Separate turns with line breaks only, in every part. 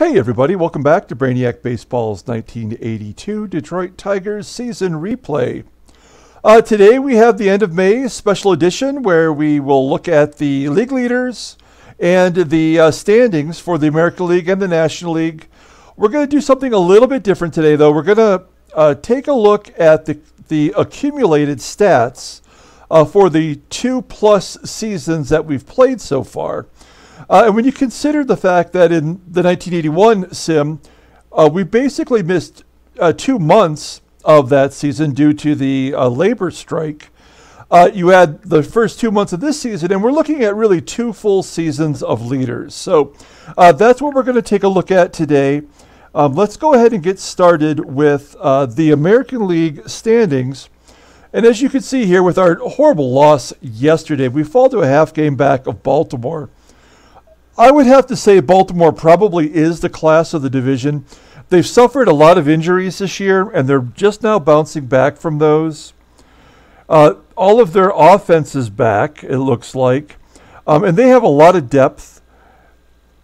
Hey, everybody, welcome back to Brainiac Baseball's 1982 Detroit Tigers season replay. Uh, today we have the end of May special edition where we will look at the league leaders and the uh, standings for the American League and the National League. We're going to do something a little bit different today, though. We're going to uh, take a look at the, the accumulated stats uh, for the two plus seasons that we've played so far. Uh, and when you consider the fact that in the 1981 sim, uh, we basically missed uh, two months of that season due to the uh, labor strike. Uh, you had the first two months of this season, and we're looking at really two full seasons of leaders. So uh, that's what we're going to take a look at today. Um, let's go ahead and get started with the American League standings. And as you can see here, with our horrible loss yesterday, we fall to a half game back of Baltimore. I would have to say Baltimore probably is the class of the division. They've suffered a lot of injuries this year, and they're just now bouncing back from those. Uh, all of their offense is back, it looks like, um, and they have a lot of depth.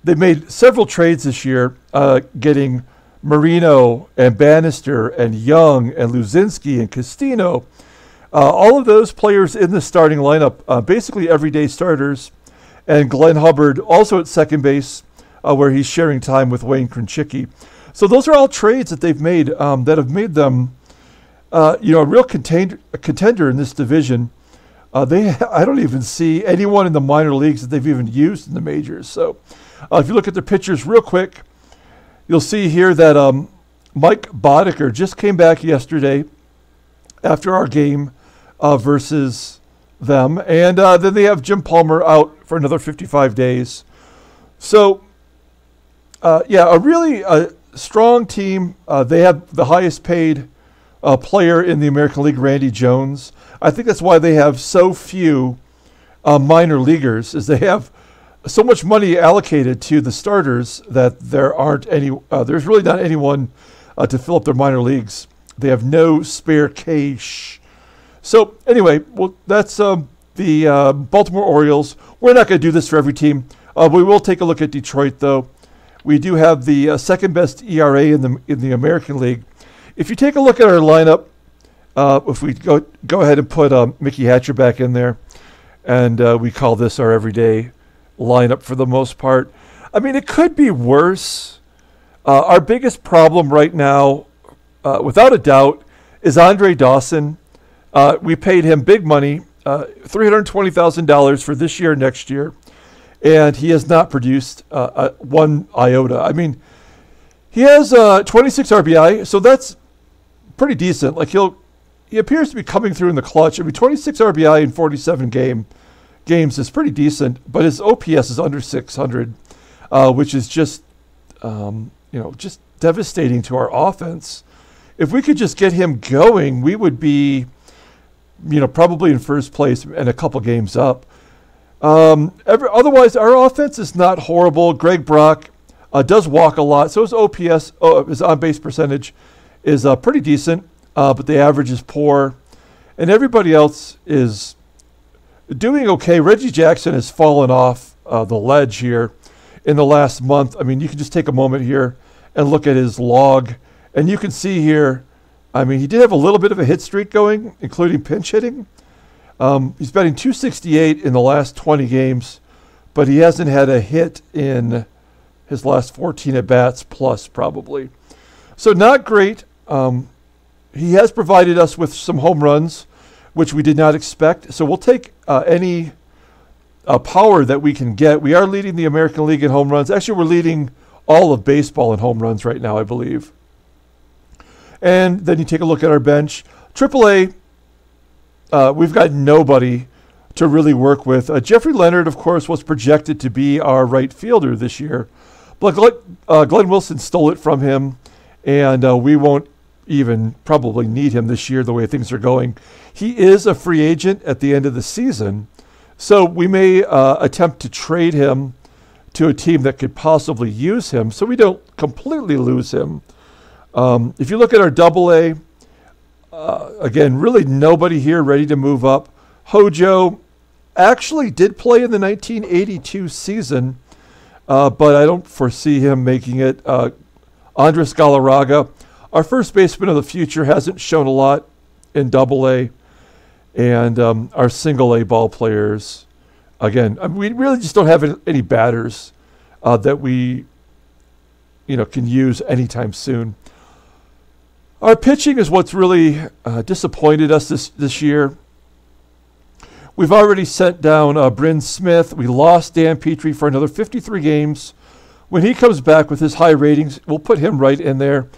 They made several trades this year, uh, getting Marino and Bannister and Young and Luzinski and Castino. Uh, all of those players in the starting lineup, uh, basically everyday starters and Glenn Hubbard also at second base, uh, where he's sharing time with Wayne Krenchicki. So those are all trades that they've made um, that have made them, uh, you know, a real contender, a contender in this division. Uh, they, I don't even see anyone in the minor leagues that they've even used in the majors. So, uh, if you look at their pitchers real quick, you'll see here that um, Mike Boddicker just came back yesterday after our game uh, versus them. And uh, then they have Jim Palmer out for another 55 days. So, uh, yeah, a really uh, strong team. Uh, they have the highest paid uh, player in the American League, Randy Jones. I think that's why they have so few minor leaguers, is they have so much money allocated to the starters that there aren't any. there's really not anyone to fill up their minor leagues. They have no spare cash so anyway, well, that's um, the uh, Baltimore Orioles. We're not going to do this for every team. Uh, we will take a look at Detroit, though. We do have the uh, second best ERA in the in the American League. If you take a look at our lineup, uh, if we go go ahead and put um, Mickey Hatcher back in there, and uh, we call this our everyday lineup for the most part. I mean, it could be worse. Uh, our biggest problem right now, without a doubt, is Andre Dawson. Uh, we paid him big money, uh, $320,000 for this year, next year, and he has not produced uh, one iota. I mean, he has uh, 26 RBI, so that's pretty decent. Like he'll, he appears to be coming through in the clutch. I mean, 26 RBI in 47 game games is pretty decent, but his OPS is under 600, uh, which is just, um, you know, just devastating to our offense. If we could just get him going, we would be you know, probably in first place and a couple games up. Um, every, otherwise, our offense is not horrible. Greg Brock uh, does walk a lot, so his OPS, uh, his on base percentage, is uh, pretty decent, uh, but the average is poor. And everybody else is doing okay. Reggie Jackson has fallen off uh, the ledge here in the last month. I mean, you can just take a moment here and look at his log, and you can see here I mean, he did have a little bit of a hit streak going, including pinch hitting. Um, he's batting 268 in the last 20 games, but he hasn't had a hit in his last 14 at bats plus, probably. So, not great. Um, he has provided us with some home runs, which we did not expect. So, we'll take uh, any uh, power that we can get. We are leading the American League in home runs. Actually, we're leading all of baseball in home runs right now, I believe. And then you take a look at our bench. AAA, uh, we've got nobody to really work with. Uh, Jeffrey Leonard, of course, was projected to be our right fielder this year. But Glenn, uh, Glenn Wilson stole it from him, and uh, we won't even probably need him this year the way things are going. He is a free agent at the end of the season, so we may uh, attempt to trade him to a team that could possibly use him so we don't completely lose him. Um, if you look at our double A, uh, again, really nobody here ready to move up. Hojo actually did play in the 1982 season. uh, but I don't foresee him making it. Uh, Andres Galarraga, our first baseman of the future, hasn't shown a lot in Double A, and um, our Single A ball players, again, I mean, we really just don't have any batters uh, that we, you know, can use anytime soon. Our pitching is what's really uh, disappointed us this this year. We've already sent down uh, Bryn Smith. We lost Dan Petry for another 53 games. When he comes back with his high ratings, we'll put him right in there.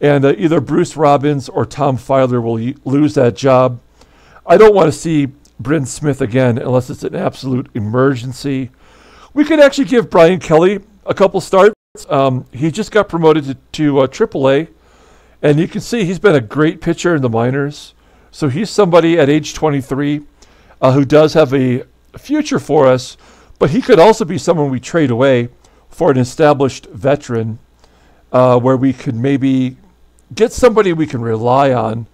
And uh, either Bruce Robbins or Tom Filer will y- lose that job. I don't want to see Bryn Smith again unless it's an absolute emergency. We could actually give Brian Kelly a couple starts. Um, he just got promoted to, to uh, AAA, and you can see he's been a great pitcher in the minors. So he's somebody at age 23 uh, who does have a future for us, but he could also be someone we trade away for an established veteran uh, where we could maybe get somebody we can rely on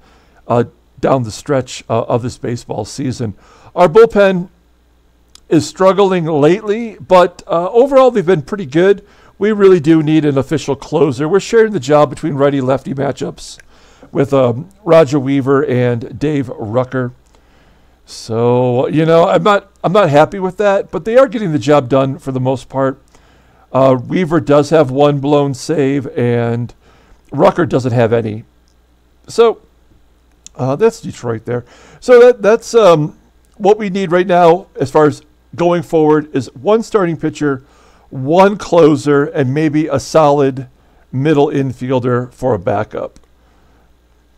uh, down the stretch uh, of this baseball season. Our bullpen is struggling lately, but uh, overall they've been pretty good. We really do need an official closer. We're sharing the job between righty lefty matchups with um, Roger Weaver and Dave Rucker. So you know, I'm not I'm not happy with that, but they are getting the job done for the most part. Uh, Weaver does have one blown save, and Rucker doesn't have any. So uh, that's Detroit there. So that that's um, what we need right now as far as going forward is one starting pitcher, one closer, and maybe a solid middle infielder for a backup.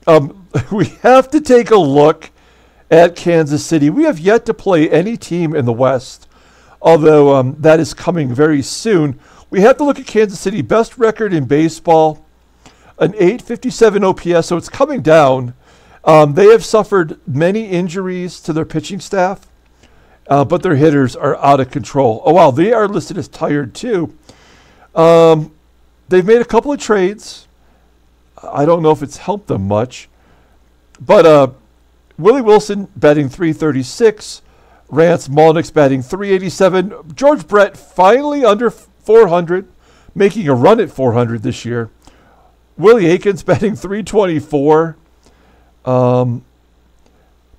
Um, we have to take a look at Kansas City. We have yet to play any team in the West, although um, that is coming very soon. We have to look at Kansas City, best record in baseball, an 857 OPS, so it's coming down. Um, they have suffered many injuries to their pitching staff, uh, but their hitters are out of control. Oh, wow, they are listed as tired too. Um, they've made a couple of trades. I don't know if it's helped them much, but uh, Willie Wilson batting 336. Rance Mulliniks batting 387. George Brett finally under 400, making a run at 400 this year. Willie Aikens batting 324. Um,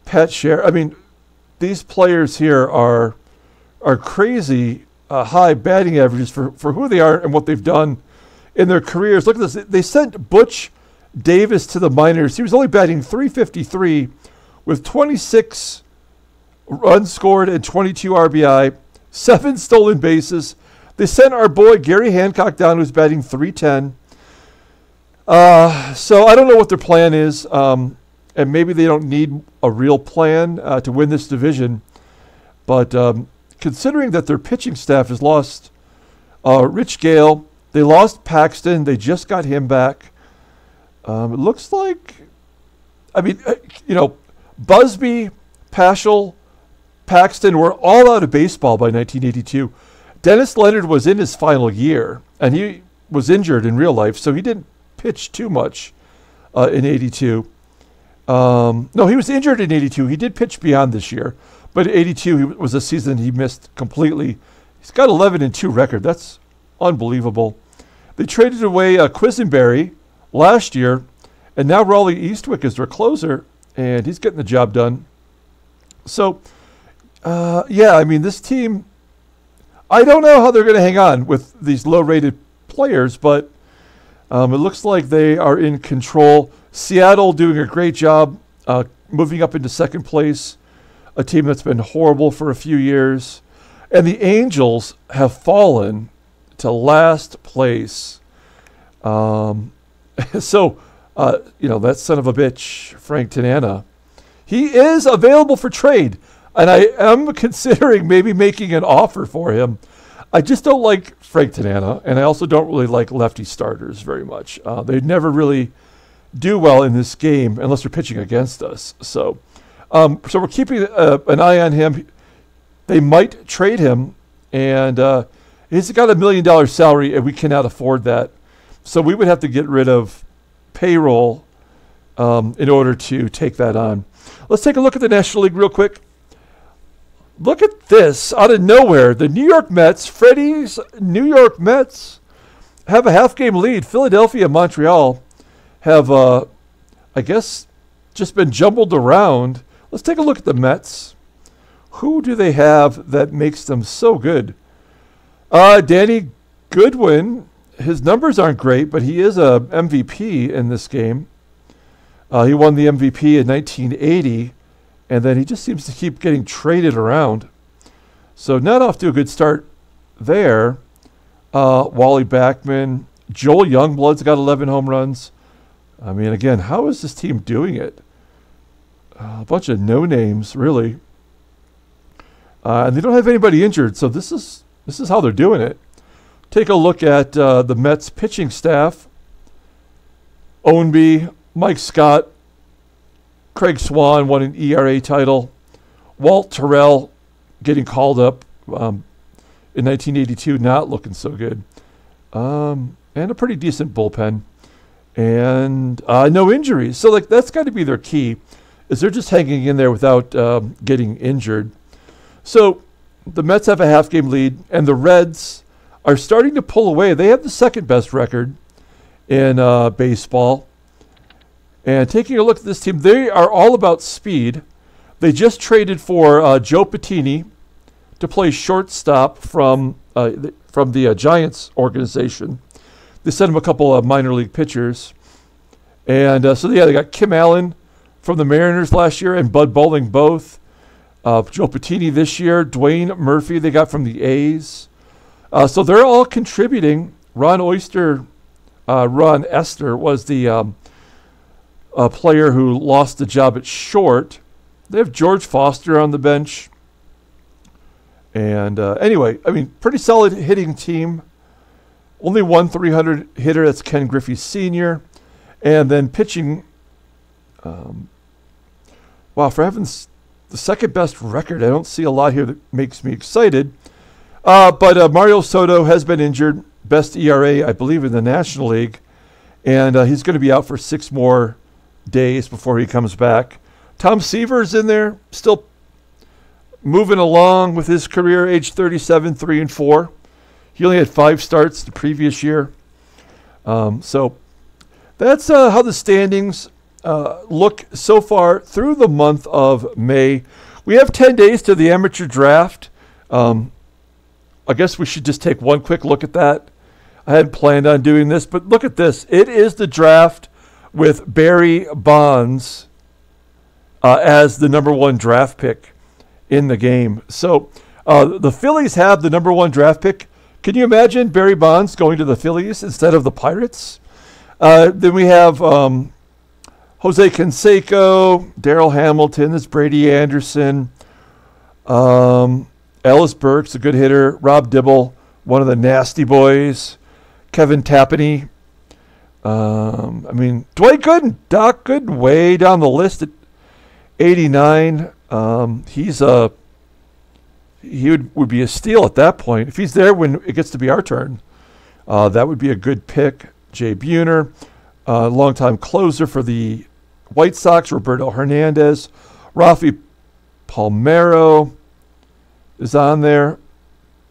Pat Share. I mean, these players here are are crazy uh, high batting averages for, for who they are and what they've done in their careers. Look at this. They sent Butch Davis to the minors. He was only batting 353 with 26 runs scored and 22 RBI, seven stolen bases. They sent our boy Gary Hancock down, who's batting 310. Uh, so I don't know what their plan is, um, and maybe they don't need a real plan uh, to win this division. But um, considering that their pitching staff has lost uh, Rich Gale, they lost Paxton, they just got him back. Um, it looks like, I mean, uh, you know, Busby, Paschall, Paxton were all out of baseball by 1982. Dennis Leonard was in his final year, and he was injured in real life, so he didn't pitch too much uh, in 82. Um, no, he was injured in 82. He did pitch beyond this year, but 82 he, was a season he missed completely. He's got 11 and 2 record. That's unbelievable. They traded away uh, Quisenberry last year, and now Rawly Eastwick is their closer and he's getting the job done. So, uh, yeah, I mean, this team, I don't know how they're going to hang on with these low rated players, but um, it looks like they are in control. Seattle doing a great job uh, moving up into second place, a team that's been horrible for a few years. And the Angels have fallen to last place. Um, so, uh, you know, that son of a bitch, Frank Tanana, he is available for trade. And I am considering maybe making an offer for him. I just don't like Frank Tanana, and I also don't really like lefty starters very much. Uh, they never really do well in this game unless they're pitching against us. So, um, so we're keeping uh, an eye on him. They might trade him, and uh, he's got a million dollar salary, and we cannot afford that. So we would have to get rid of payroll um, in order to take that on. Let's take a look at the National League real quick. Look at this out of nowhere. The New York Mets, Freddie's New York Mets, have a half game lead. Philadelphia and Montreal have, uh, I guess, just been jumbled around. Let's take a look at the Mets. Who do they have that makes them so good? Uh, Danny Goodwin. His numbers aren't great, but he is a MVP in this game. Uh, he won the MVP in 1980, and then he just seems to keep getting traded around. So not off to a good start there. Uh, Wally Backman, Joel Youngblood's got 11 home runs. I mean, again, how is this team doing it? Uh, a bunch of no names, really. Uh, and they don't have anybody injured, so this is this is how they're doing it. Take a look at uh, the Mets pitching staff. Ownbey, Mike Scott, Craig Swan won an ERA title. Walt Terrell getting called up um, in 1982, not looking so good. Um, and a pretty decent bullpen. And uh, no injuries. So like that's got to be their key, is they're just hanging in there without um, getting injured. So the Mets have a half game lead, and the Reds are starting to pull away. They have the second best record in uh, baseball. And taking a look at this team, they are all about speed. They just traded for uh, Joe Pettini to play shortstop from uh, the, from the uh, Giants organization. They sent him a couple of minor league pitchers, and uh, so yeah, they got Kim Allen from the Mariners last year and Bud Bowling both. Uh, Joe Pettini this year, Dwayne Murphy they got from the A's. Uh, so they're all contributing. Ron Oyster, Ron Estes was the um, player who lost the job at short. They have George Foster on the bench. And uh, anyway, I mean, pretty solid hitting team. Only one 300 hitter, that's Ken Griffey Sr. And then pitching, um, wow, for heaven's the second best record. I don't see a lot here that makes me excited. Uh, but uh, Mario Soto has been injured. Best ERA, I believe, in the National League. And uh, he's going to be out for six more days before he comes back. Tom Seaver's in there, still moving along with his career, age 37, 3 and 4. He only had five starts the previous year. Um, so that's uh, how the standings uh, look so far through the month of May. We have 10 days to the amateur draft. Um, I guess we should just take one quick look at that. I hadn't planned on doing this, but look at this. It is the draft with Barry Bonds uh, as the number one draft pick in the game. So uh, the Phillies have the number one draft pick. Can you imagine Barry Bonds going to the Phillies instead of the Pirates? Uh, then we have um, Jose Canseco, Darryl Hamilton, this Brady Anderson, um, Ellis Burks, a good hitter, Rob Dibble, one of the nasty boys, Kevin Tapani. Um, I mean, Dwight Gooden, Doc Gooden, way down the list at 89. Um, he's a he would, would be a steal at that point. If he's there when it gets to be our turn, uh, that would be a good pick. Jay Buhner, uh, longtime closer for the White Sox, Roberto Hernandez, Rafi Palmeiro is on there.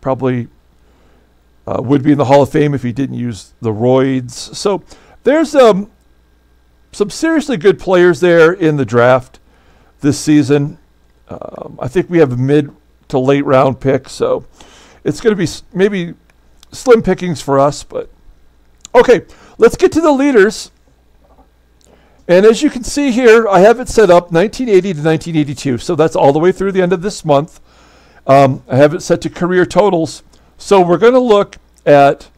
Probably uh, would be in the Hall of Fame if he didn't use the roids. So there's um, some seriously good players there in the draft this season. Um, I think we have mid to late round picks, so it's going to be maybe slim pickings for us. But okay, let's get to the leaders. And as you can see here, I have it set up 1980 to 1982. So that's all the way through the end of this month. Um, I have it set to career totals. So we're going to look at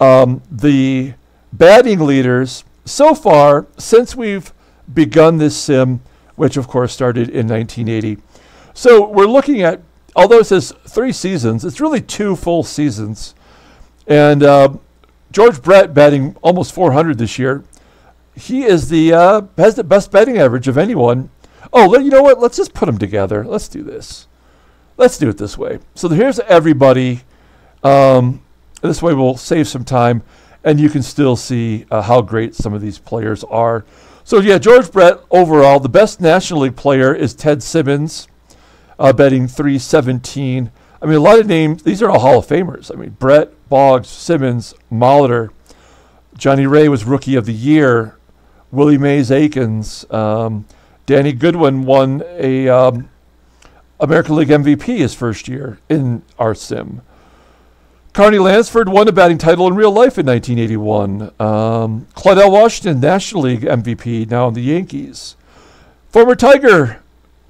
um, the batting leaders so far since we've begun this sim, which of course started in 1980. So we're looking at, although it says three seasons, it's really two full seasons. And uh, George Brett batting almost 400 this year he is the uh, has the best batting average of anyone. Oh, you know what? Let's just put them together. Let's do this. Let's do it this way. So here's everybody. Um, this way we'll save some time, and you can still see uh, how great some of these players are. So yeah, George Brett overall, the best National League player is Ted Simmons. uh, betting 317. I mean, a lot of names, these are all Hall of Famers. I mean, Brett, Boggs, Simmons, Molitor. Johnny Ray was Rookie of the Year. Willie Mays Aikens. Um, Danny Goodwin won a um, American League MVP his first year in our sim. Carney Lansford won a batting title in real life in 1981. Um, Claudell Washington, National League MVP, now in the Yankees. Former Tiger,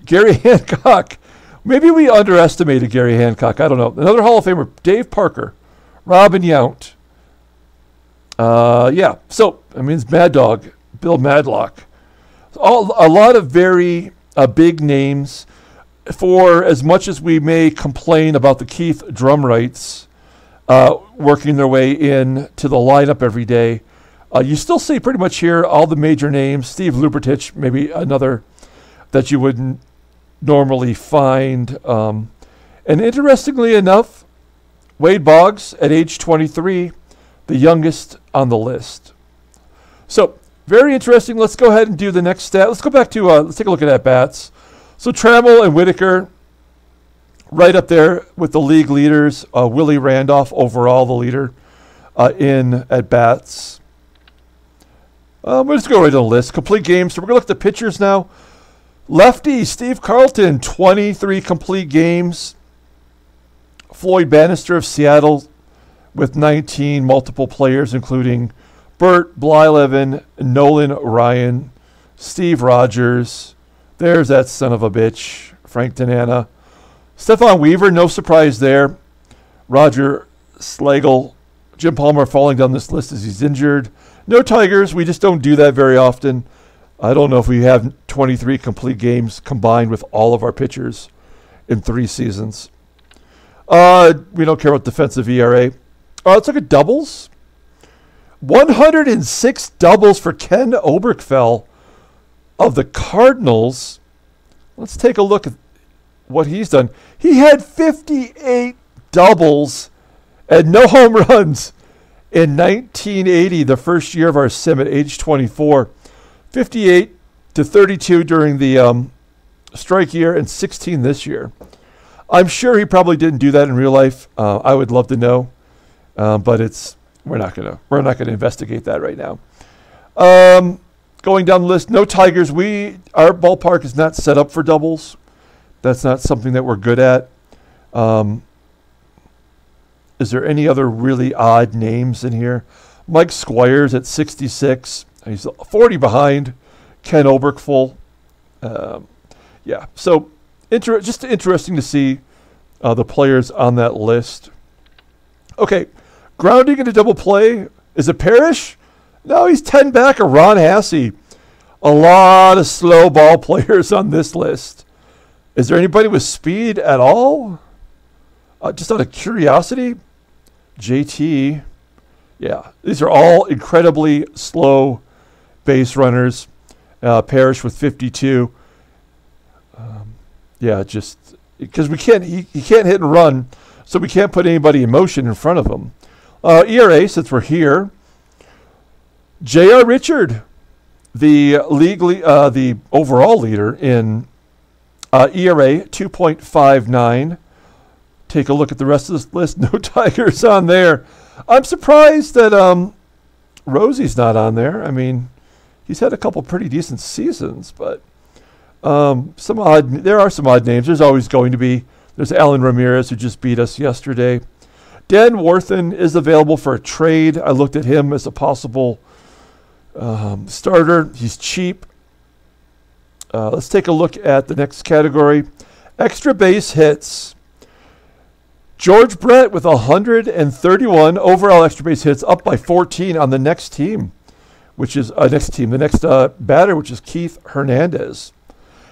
Gary Hancock. Maybe we underestimated Gary Hancock. I don't know. Another Hall of Famer, Dave Parker, Robin Yount. Uh, yeah, so, I mean, it's Mad Dog, Bill Madlock. All, a lot of very uh, big names. For as much as we may complain about the Keith Drumrights uh, working their way in to the lineup every day, uh, you still see pretty much here all the major names. Steve Lubratich, maybe another that you wouldn't normally find. Um, and interestingly enough, Wade Boggs at age 23, the youngest on the list. So very interesting. Let's go ahead and do the next stat. Let's go back to, uh, let's take a look at at bats. So Trammell and Whitaker right up there with the league leaders. Uh, Willie Randolph, overall the leader uh, in at bats. Um, we'll just go right down the list. Complete games. So we're going to look at the pitchers now. Lefty, Steve Carlton, 23 complete games. Floyd Bannister of Seattle with 19 multiple players, including Bert Blyleven, Nolan Ryan, Steve Rogers. There's that son of a bitch, Frank Tanana. Stefan Weaver, no surprise there. Roger Slagle, Jim Palmer falling down this list as he's injured. No Tigers. We just don't do that very often. I don't know if we have 23 complete games combined with all of our pitchers in three seasons. Uh, we don't care about defensive ERA. Uh, let's look at doubles. 106 doubles for Ken Oberkfell of the Cardinals. Let's take a look at what he's done. He had 58 doubles and no home runs in 1980, the first year of our sim at age 24. 58 to 32 during the um, strike year and 16 this year. I'm sure he probably didn't do that in real life. Uh, I would love to know, uh, but it's we're not gonna we're not gonna investigate that right now. Um, going down the list, no Tigers. We our ballpark is not set up for doubles. That's not something that we're good at. Um, is there any other really odd names in here? Mike Squires at 66. He's 40 behind Ken Oberkfell. Um, yeah, so inter- just interesting to see uh, the players on that list. Okay, Grounding in a double play. Is it Parrish? No, he's 10 back of Ron Hassey. A lot of slow ball players on this list. Is there anybody with speed at all? Uh, just out of curiosity, JT. Yeah, these are all incredibly slow base runners. Uh, Parrish with 52. Um, yeah, just because we can't, he, he can't hit and run, so we can't put anybody in motion in front of him. Uh, ERA, since we're here, J.R. Richard, the legally uh, the overall leader in uh, ERA, 2.59. Take a look at the rest of this list. No Tigers on there. I'm surprised that um, Rosie's not on there. I mean, he's had a couple pretty decent seasons, but um, some odd. There are some odd names. There's always going to be. There's Allan Ramirez who just beat us yesterday. Dan Warthen is available for a trade. I looked at him as a possible um, starter. He's cheap. Uh, let's take a look at the next category extra base hits. George Brett with 131 overall extra base hits, up by 14 on the next team, which is uh, next team, the next uh, batter, which is Keith Hernandez.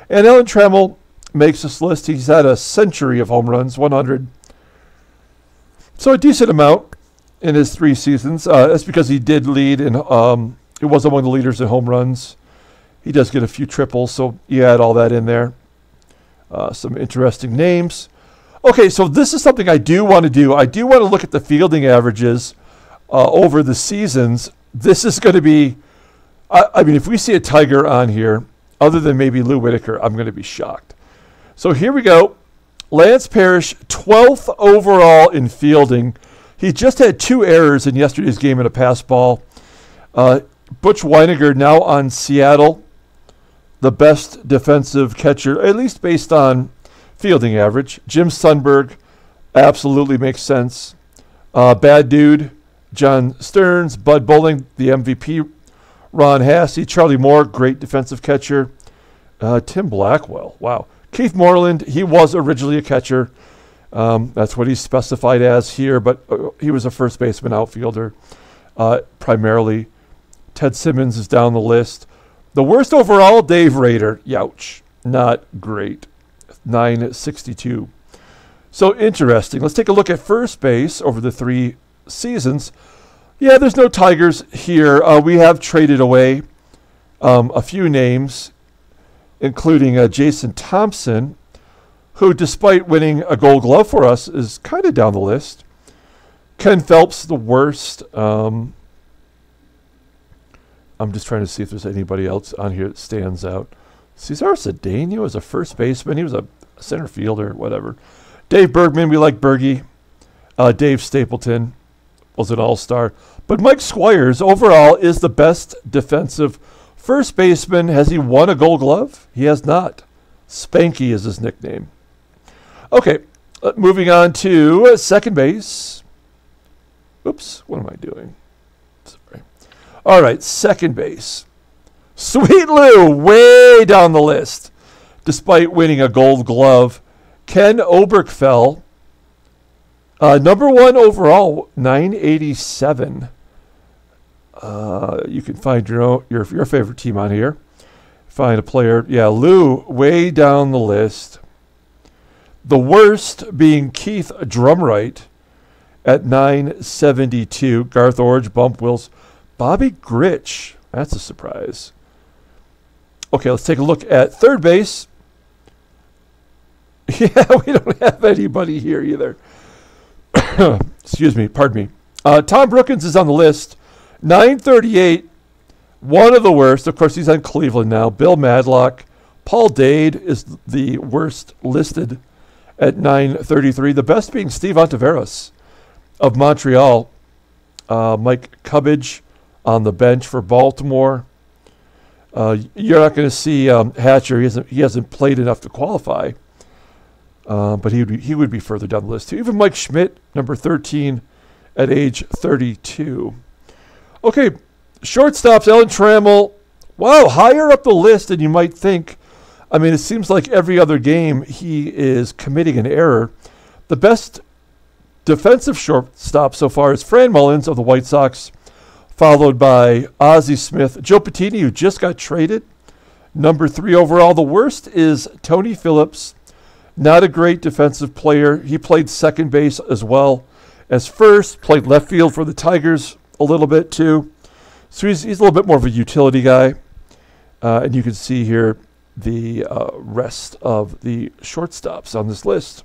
And Alan Trammell makes this list. He's had a century of home runs, 100 so a decent amount in his three seasons. Uh, that's because he did lead and um, was among the leaders in home runs. He does get a few triples, so you add all that in there. Uh, some interesting names. Okay, so this is something I do want to do. I do want to look at the fielding averages uh, over the seasons. This is going to be, I, I mean, if we see a Tiger on here, other than maybe Lou Whitaker, I'm going to be shocked. So here we go. Lance Parrish, 12th overall in fielding. He just had two errors in yesterday's game in a pass ball. Uh, Butch Wynegar now on Seattle, the best defensive catcher, at least based on fielding average. Jim Sundberg absolutely makes sense. Uh, bad dude, John Stearns, Bud Bowling, the MVP, Ron Hassey, Charlie Moore, great defensive catcher. Uh, Tim Blackwell, wow. Keith Moreland, he was originally a catcher. Um, that's what he's specified as here, but uh, he was a first baseman outfielder uh, primarily. Ted Simmons is down the list. The worst overall, Dave Rader. Youch. Not great. 962. So interesting. Let's take a look at first base over the three seasons. Yeah, there's no Tigers here. Uh, we have traded away um, a few names, including uh, Jason Thompson, who, despite winning a gold glove for us, is kind of down the list. Ken Phelps, the worst. Um, I'm just trying to see if there's anybody else on here that stands out. Cesar Cedeno was a first baseman. He was a center fielder, whatever. Dave Bergman, we like Bergie. Uh, Dave Stapleton was an all star. But Mike Squires, overall, is the best defensive first baseman. Has he won a gold glove? He has not. Spanky is his nickname. Okay, uh, moving on to second base. Oops, what am I doing? All right, second base. Sweet Lou, way down the list, despite winning a gold glove. Ken Oberkfell, uh, number one overall, 987. Uh, you can find your, own, your your favorite team on here. Find a player. Yeah, Lou, way down the list. The worst being Keith Drumright at 972. Garth Iorg, Bump Wills. Bobby Grich. That's a surprise. Okay, let's take a look at third base. Yeah, we don't have anybody here either. Excuse me, pardon me. Uh, Tom Brookens is on the list. 938, one of the worst. Of course, he's on Cleveland now. Bill Madlock. Paul Dade is the worst listed at 933. The best being Steve Ontiveros of Montreal. Uh, Mike Cubbage on the bench for Baltimore. Uh, you're not going to see um, Hatcher. He hasn't, he hasn't played enough to qualify. Uh, but he would, be, he would be further down the list too. Even Mike Schmidt, number 13 at age 32. Okay, shortstops, Alan Trammell. Wow, higher up the list than you might think. I mean, it seems like every other game he is committing an error. The best defensive shortstop so far is Fran Mullins of the White Sox followed by Ozzie Smith. Joe Pettini, who just got traded, number three overall. The worst is Tony Phillips, not a great defensive player. He played second base as well as first, played left field for the Tigers a little bit too. So he's, he's a little bit more of a utility guy. Uh, and you can see here the uh, rest of the shortstops on this list.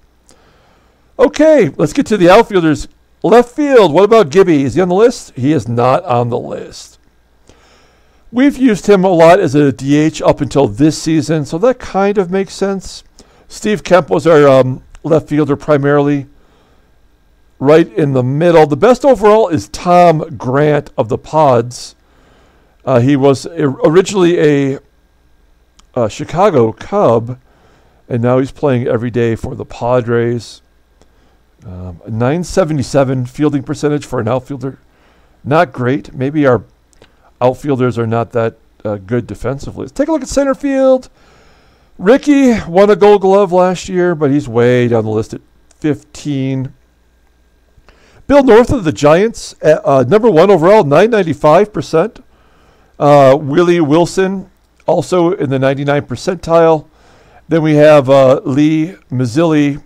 Okay, let's get to the outfielders. Left field, what about Gibby? Is he on the list? He is not on the list. We've used him a lot as a DH up until this season, so that kind of makes sense. Steve Kemp was our um, left fielder primarily. Right in the middle. The best overall is Tom Grant of the Pods. Uh, he was originally a, a Chicago Cub, and now he's playing every day for the Padres. Um, 977 fielding percentage for an outfielder. Not great. Maybe our outfielders are not that uh, good defensively. Let's take a look at center field. Ricky won a gold glove last year, but he's way down the list at 15. Bill North of the Giants, uh, uh number one overall, 995%. Uh, Willie Wilson, also in the 99 percentile. Then we have uh, Lee Mazzilli,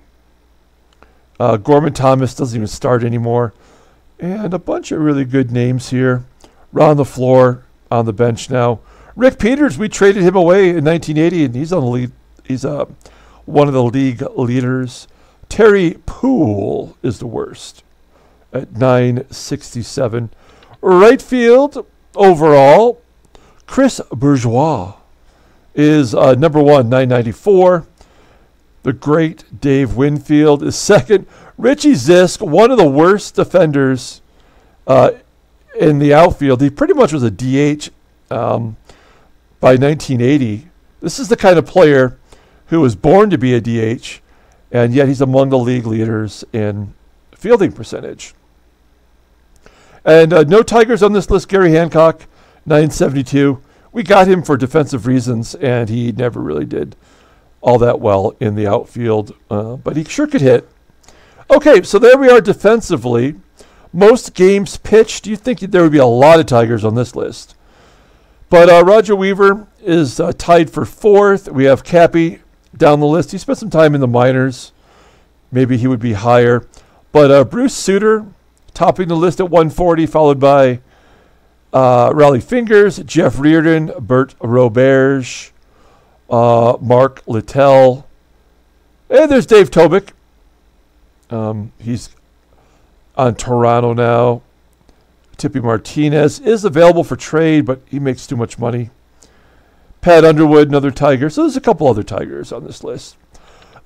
uh, Gorman Thomas doesn't even start anymore. And a bunch of really good names here. Ron LeFlore, on the bench now. Rick Peters, we traded him away in 1980, and he's on the lead. He's uh, one of the league leaders. Terry Puhl is the worst at 967. Right field overall, Chris Bourjos is uh, number one, 994. The great Dave Winfield is second. Richie Zisk, one of the worst defenders uh, in the outfield. He pretty much was a DH um, by 1980. This is the kind of player who was born to be a DH, and yet he's among the league leaders in fielding percentage. And uh, no Tigers on this list. Gary Hancock, 972. We got him for defensive reasons, and he never really did all that well in the outfield, uh, but he sure could hit. Okay, so there we are defensively. Most games pitched. You think there would be a lot of Tigers on this list? But uh, Roger Weaver is uh, tied for fourth. We have Cappy down the list. He spent some time in the minors. Maybe he would be higher. But uh, Bruce Sutter topping the list at 140, followed by uh, Rollie Fingers, Jeff Reardon, Bert Roberge, uh, Mark Littell. And there's Dave Tobik. Um, he's on Toronto now. Tippy Martinez is available for trade, but he makes too much money. Pat Underwood, another Tiger. So there's a couple other Tigers on this list.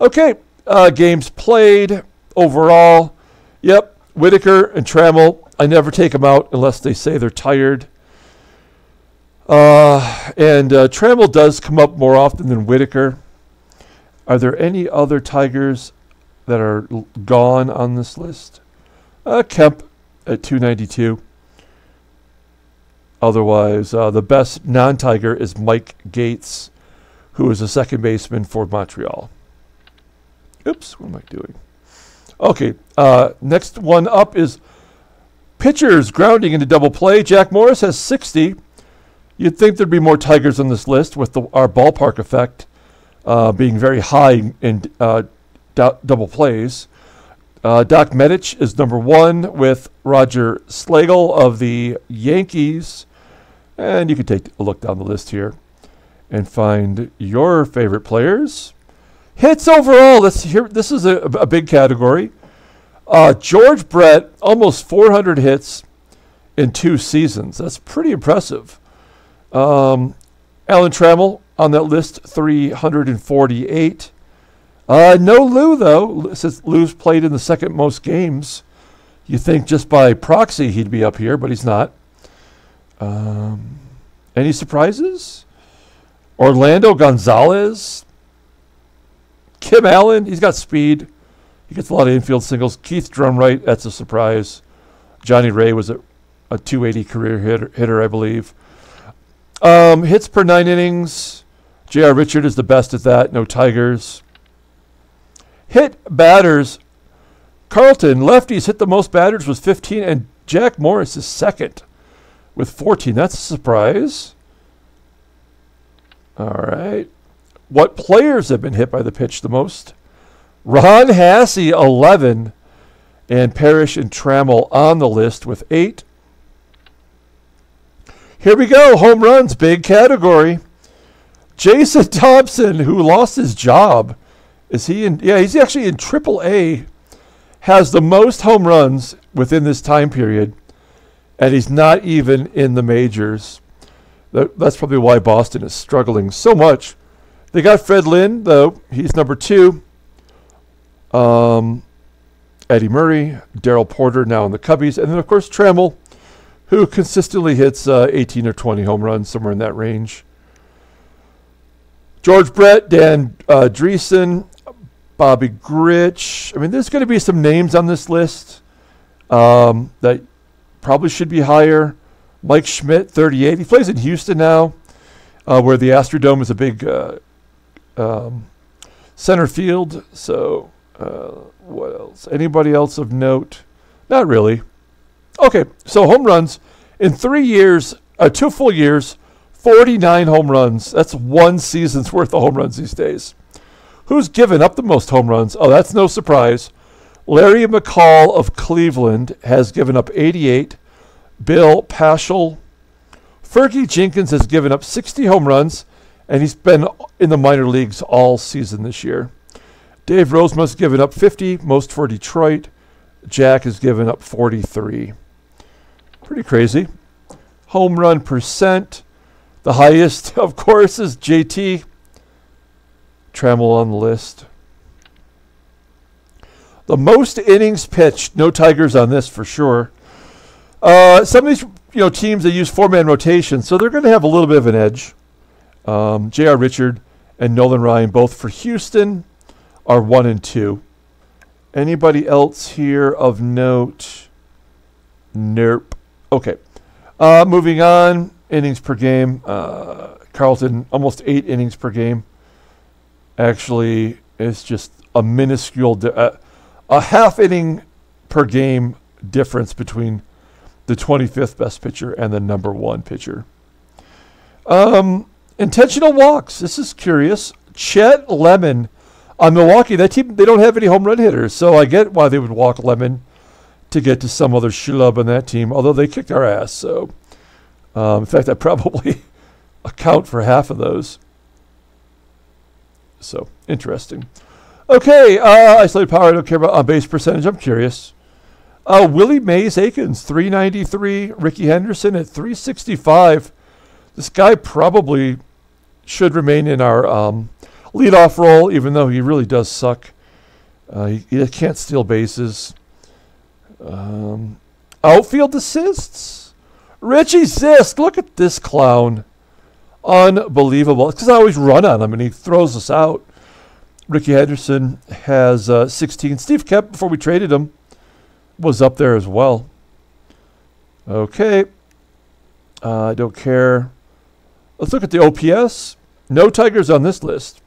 Okay, uh, games played overall. Yep, Whitaker and Trammell. I never take them out unless they say they're tired. Uh, and uh, Trammell does come up more often than Whitaker. Are there any other Tigers that are l- gone on this list? Uh, Kemp at 292. Otherwise, uh, the best non Tiger is Mike Gates, who is a second baseman for Montreal. Oops, what am I doing? Okay, uh, next one up is pitchers grounding into double play. Jack Morris has 60. You'd think there'd be more Tigers on this list with the, our ballpark effect uh, being very high in uh, do- double plays. Uh, Doc Medich is number one with Roger Slagle of the Yankees. And you can take a look down the list here and find your favorite players. Hits overall. Let's hear. This is a, a big category. Uh, George Brett, almost 400 hits in two seasons. That's pretty impressive. Um, Alan Trammell on that list, 348. Uh, no Lou, though, since Lou's played in the second most games. You think just by proxy he'd be up here, but he's not. Um, any surprises? Orlando Gonzalez, Kim Allen, he's got speed. He gets a lot of infield singles. Keith Drumright, that's a surprise. Johnny Ray was a, a 280 career hitter, hitter I believe. Um, hits per nine innings. J.R. Richard is the best at that. No Tigers. Hit batters. Carlton, lefties, hit the most batters was 15, and Jack Morris is second with 14. That's a surprise. All right. What players have been hit by the pitch the most? Ron Hassey, 11, and Parrish and Trammell on the list with 8. Here we go. Home runs, big category. Jason Thompson, who lost his job, is he in? Yeah, he's actually in Triple A. Has the most home runs within this time period, and he's not even in the majors. That, that's probably why Boston is struggling so much. They got Fred Lynn, though. He's number two. Um, Eddie Murray, Darrell Porter now in the Cubbies, and then of course Trammell, who consistently hits uh, 18 or 20 home runs, somewhere in that range. George Brett, Dan uh, Driessen, Bobby Grich. I mean, there's going to be some names on this list um, that probably should be higher. Mike Schmidt, 38. He plays in Houston now, uh, where the Astrodome is a big uh, um, center field. So, uh, what else? Anybody else of note? Not really. Okay, so home runs in three years, uh, two full years, 49 home runs. That's one season's worth of home runs these days. Who's given up the most home runs? Oh, that's no surprise. Larry McCall of Cleveland has given up 88. Bill Paschall. Fergie Jenkins has given up 60 home runs, and he's been in the minor leagues all season this year. Dave Rozema's given up 50, most for Detroit. Jack has given up 43. Pretty crazy. Home run percent. The highest, of course, is JT. Trammell on the list. The most innings pitched. No Tigers on this for sure. Uh, some of these you know teams they use four man rotation, so they're going to have a little bit of an edge. Um, J.R. Richard and Nolan Ryan, both for Houston, are one and two. Anybody else here of note? Nope. Okay. Uh, moving on, innings per game. Uh, Carlton, almost eight innings per game. Actually, it's just a minuscule, di- uh, a half inning per game difference between the 25th best pitcher and the number one pitcher. Um, intentional walks. This is curious. Chet Lemon on Milwaukee. That team they don't have any home run hitters, so I get why they would walk Lemon to get to some other schlub on that team. Although they kicked our ass, so um, in fact I probably account for half of those. So interesting. Okay, uh, isolated power. I don't care about on base percentage. I'm curious. Uh, Willie Mays Aikens, 393. Rickey Henderson at 365. This guy probably should remain in our um, leadoff role, even though he really does suck. Uh, he, he, can't steal bases. Um, outfield assists. Richie Zisk, look at this clown. Unbelievable. Because I always run on him and he throws us out. Rickey Henderson has uh, 16. Steve Kemp, before we traded him, was up there as well. Okay. Uh, I don't care. Let's look at the OPS. No Tigers on this list.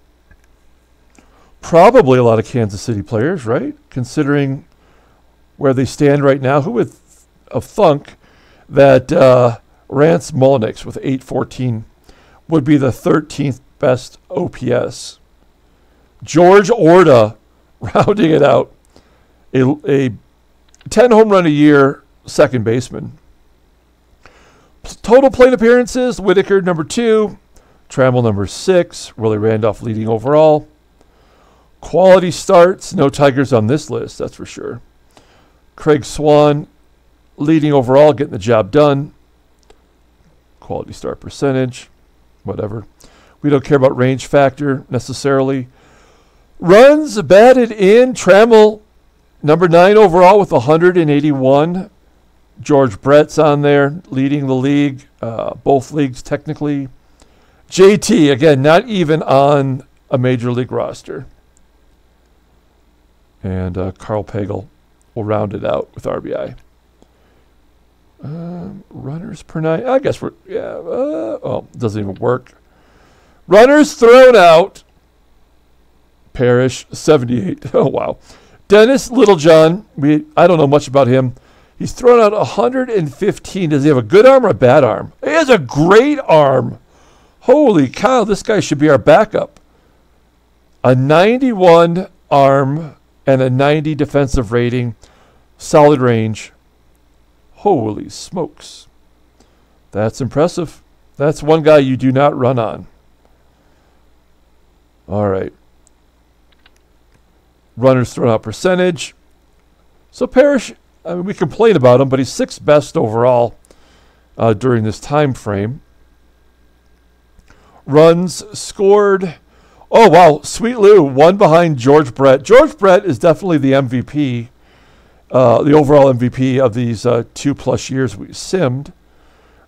Probably a lot of Kansas City players, right? Considering where they stand right now. Who would have thunk that uh, Rance Mulliniks with 814 would be the 13th best OPS? George Orta rounding it out. A, a 10 home run a year second baseman. Total plate appearances Whitaker number two, Trammell number six, Willie Randolph leading overall. Quality starts, no Tigers on this list, that's for sure. Craig Swan leading overall, getting the job done. Quality start percentage, whatever. We don't care about range factor necessarily. Runs batted in, Trammell number nine overall with 181. George Brett's on there leading the league, uh, both leagues technically. JT, again, not even on a major league roster. And uh, Karl Pagel will round it out with RBI. Um, runners per night. I guess we're, yeah, uh, oh, doesn't even work. Runners thrown out. Parrish, 78. Oh, wow. Dennis Littlejohn, we, I don't know much about him. He's thrown out 115. Does he have a good arm or a bad arm? He has a great arm. Holy cow, this guy should be our backup. A 91 arm and a 90 defensive rating, solid range. Holy smokes. That's impressive. That's one guy you do not run on. All right. Runners thrown out percentage. So Parrish I mean, we complain about him, but he's sixth best overall uh, during this time frame. Runs scored. Oh wow, Sweet Lou one behind George Brett. George Brett is definitely the MVP, uh, the overall MVP of these uh, two plus years we simmed.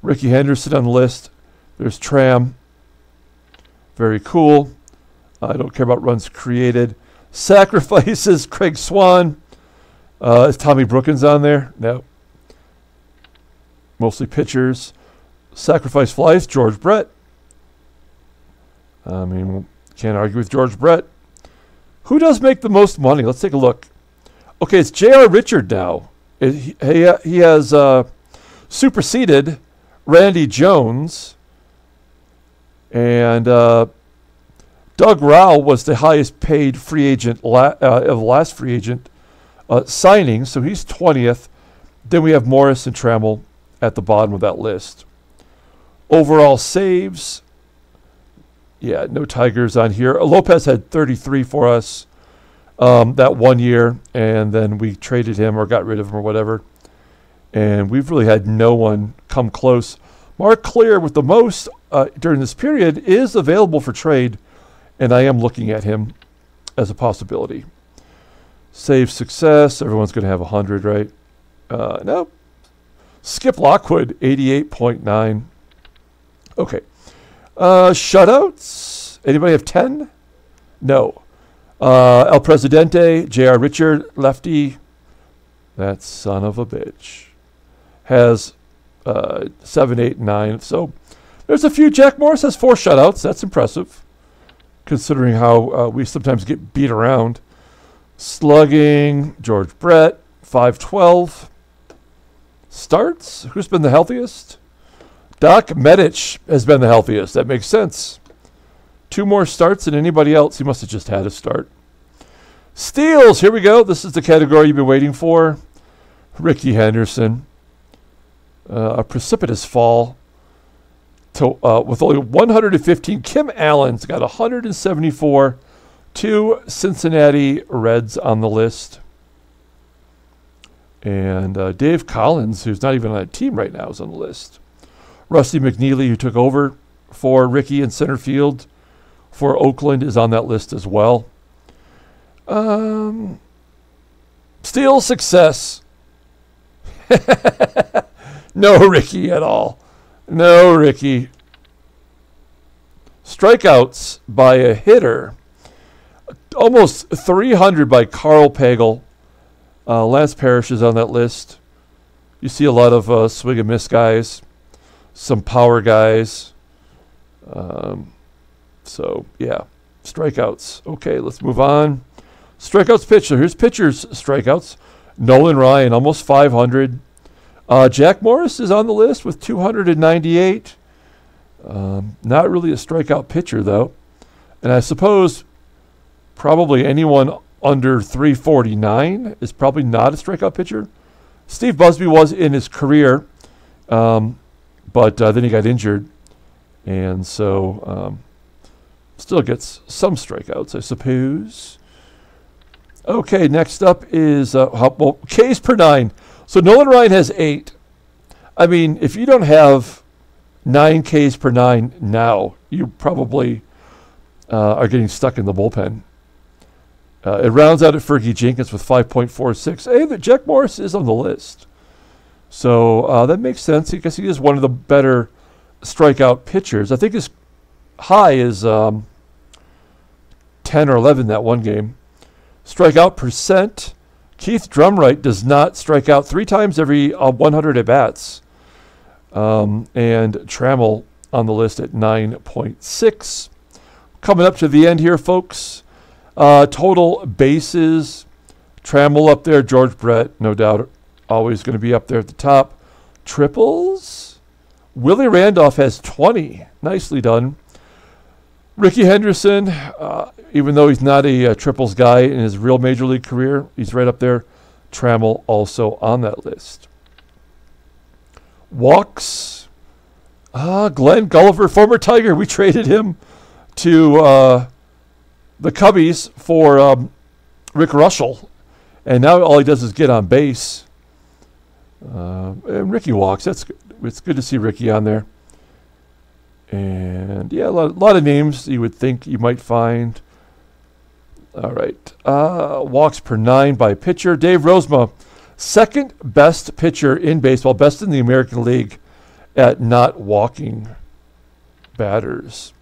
Rickey Henderson on the list. There's Tram. Very cool. I don't care about runs created. Sacrifices Craig Swan. Uh, is Tommy Brookens on there? No. Mostly pitchers. Sacrifice flies, George Brett. I mean, can't argue with George Brett. Who does make the most money? Let's take a look. Okay, it's J.R. Richard now. It, he, he has uh, superseded Randy Jones. And uh, Doug Rauch was the highest paid free agent, la- uh, of the last free agent uh, signings, so he's 20th. Then we have Morris and Trammell at the bottom of that list. Overall saves, yeah, no Tigers on here. Lopez had 33 for us um, that one year, and then we traded him or got rid of him or whatever. And we've really had no one come close. Mark Clear, with the most uh, during this period, is available for trade, and I am looking at him as a possibility. Save success. Everyone's going to have 100, right? Uh, no. Skip Lockwood, 88.9. Okay. Uh, shutouts. Anybody have 10? No. Uh, El Presidente, J.R. Richard, lefty. That son of a bitch. Has uh, 7, 8, 9. So there's a few. Jack Morris has four shutouts. That's impressive, considering how uh, we sometimes get beat around. Slugging, George Brett, 512. Starts, who's been the healthiest? Doc Medich has been the healthiest. That makes sense. Two more starts than anybody else. He must have just had a start. Steals, here we go. This is the category you've been waiting for. Rickey Henderson. Uh, a precipitous fall to, uh, with only 115. Kim Allen's got 174. Two Cincinnati Reds on the list. And uh, Dave Collins, who's not even on a team right now, is on the list. Rusty McNealy, who took over for Rickey in center field for Oakland, is on that list as well. Um, Steal success. no Rickey at all. No Rickey. Strikeouts by a hitter. Almost 300 by Karl Pagel. Uh, Lance Parrish is on that list. You see a lot of uh, swing and miss guys, some power guys. Um, so, yeah, strikeouts. Okay, let's move on. Strikeouts pitcher. Here's pitchers' strikeouts. Nolan Ryan, almost 500. Uh, Jack Morris is on the list with 298. Um, not really a strikeout pitcher, though. And I suppose probably anyone under 349 is probably not a strikeout pitcher. Steve Busby was in his career, um, but uh, then he got injured, and so um, still gets some strikeouts, I suppose. Okay, next up is uh, well, Ks per nine. So Nolan Ryan has eight. I mean, if you don't have nine Ks per nine now, you probably uh, are getting stuck in the bullpen. Uh, it rounds out at Fergie Jenkins with 5.46. Hey, the Jack Morris is on the list. So uh, that makes sense. Guess he is one of the better strikeout pitchers. I think his high is um, 10 or 11 that one game. Strikeout percent. Keith Drumright does not strike out three times every uh, 100 at bats. Um, and Trammell on the list at 9.6. Coming up to the end here, folks. Uh, total bases, Trammell up there, George Brett, no doubt, always going to be up there at the top. Triples, Willie Randolph has 20. Nicely done. Rickey Henderson, uh, even though he's not a, a, triples guy in his real major league career, he's right up there. Trammell also on that list. Walks, uh, Glenn Gulliver, former Tiger. We traded him to uh, the Cubbies for um, Rick Russell. and now all he does is get on base. Uh, and Rickey walks. That's. It's good to see Rickey on there. And yeah, a lot, lot of names you would think you might find. All right. Uh, walks per nine by pitcher. Dave Rozema, second best pitcher in baseball, best in the American League at not walking batters.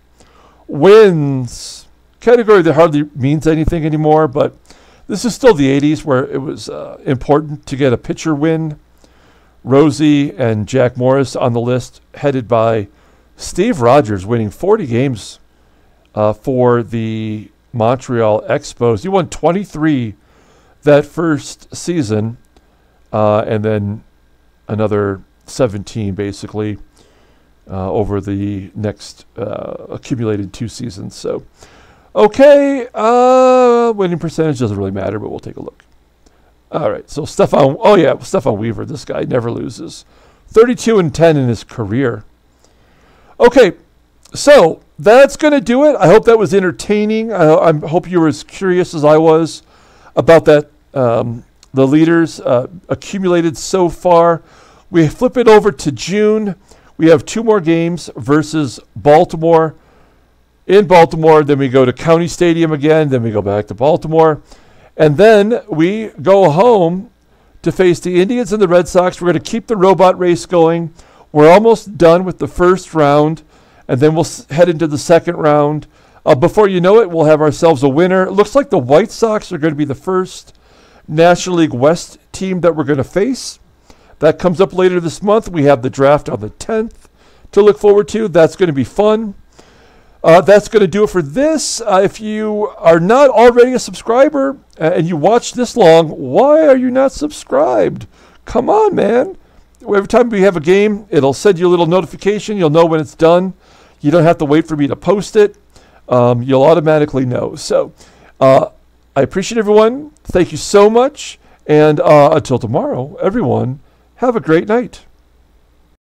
Wins category that hardly means anything anymore, but this is still the 80s where it was uh, important to get a pitcher win. Rosie and Jack Morris on the list, headed by Steve Rogers, winning 40 games uh, for the Montreal Expos. He won 23 that first season, uh, and then another 17 basically uh, over the next uh, accumulated two seasons. So Okay, uh, winning percentage doesn't really matter, but we'll take a look. All right, so Stefan, oh yeah, Stefan Weaver, this guy never loses. 32 and 10 in his career. Okay, so that's going to do it. I hope that was entertaining. I, I, hope you were as curious as I was about that. Um, the leaders uh, accumulated so far. We flip it over to June. We have two more games versus Baltimore in Baltimore. Then we go to County Stadium again. Then we go back to Baltimore. And then we go home to face the Indians and the Red Sox. We're going to keep the robot race going. We're almost done with the first round, and then we'll head into the second round. Uh, before you know it, we'll have ourselves a winner. It looks like the White Sox are going to be the first National League West team that we're going to face. That comes up later this month. We have the draft on the 10th to look forward to. That's going to be fun. Uh, that's going to do it for this. Uh, if you are not already a subscriber uh, and you watch this long, why are you not subscribed? Come on, man. Every time we have a game, it'll send you a little notification. You'll know when it's done. You don't have to wait for me to post it. Um, you'll automatically know. So uh, I appreciate everyone. Thank you so much. And uh, until tomorrow, everyone, have a great night.